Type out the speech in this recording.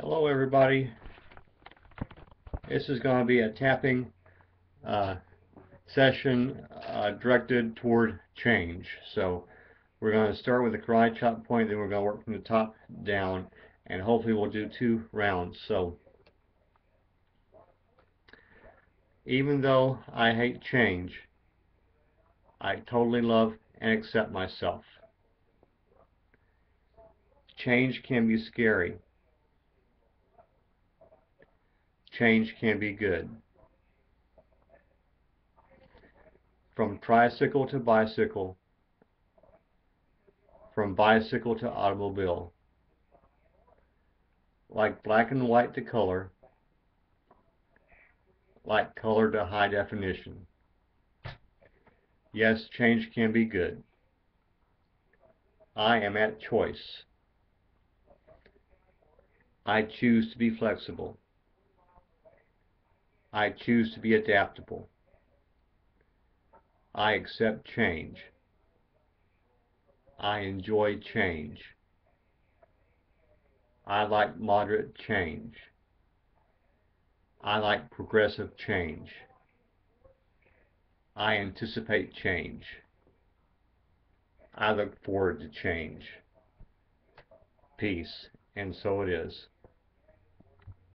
Hello everybody. This is going to be a tapping uh, session uh, directed toward change. So we're going to start with the karate chop point, then we're going to work from the top down, and hopefully we'll do two rounds. So even though I hate change, I totally love and accept myself. Change can be scary. Change can be good. From tricycle to bicycle, from bicycle to automobile, like black and white to color, like color to high definition. Yes, change can be good. I am at choice. I choose to be flexible. I choose to be adaptable. I accept change. I enjoy change. I like moderate change. I like progressive change. I anticipate change. I look forward to change. Peace, and so it is.